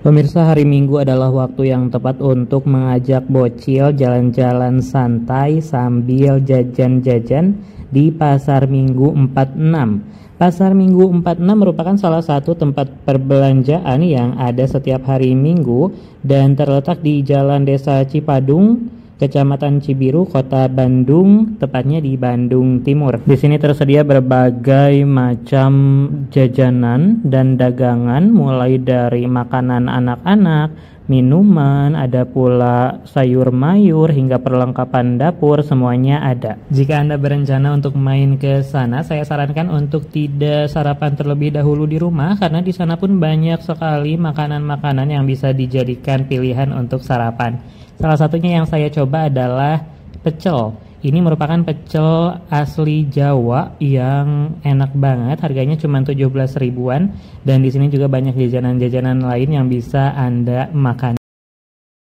Pemirsa hari Minggu adalah waktu yang tepat untuk mengajak bocil jalan-jalan santai sambil jajan-jajan di Pasar Minggu 46. Pasar Minggu 46 merupakan salah satu tempat perbelanjaan yang ada setiap hari Minggu dan terletak di Jalan Desa Cipadung, Kecamatan Cibiru, Kota Bandung, tepatnya di Bandung Timur. Di sini tersedia berbagai macam jajanan dan dagangan mulai dari makanan anak-anak, minuman, ada pula sayur mayur hingga perlengkapan dapur semuanya ada. Jika Anda berencana untuk main ke sana, saya sarankan untuk tidak sarapan terlebih dahulu di rumah karena di sana pun banyak sekali makanan-makanan yang bisa dijadikan pilihan untuk sarapan. Salah satunya yang saya coba adalah pecel. Ini merupakan pecel asli Jawa yang enak banget, harganya cuma 17 ribuan dan di sini juga banyak jajanan-jajanan lain yang bisa Anda makan.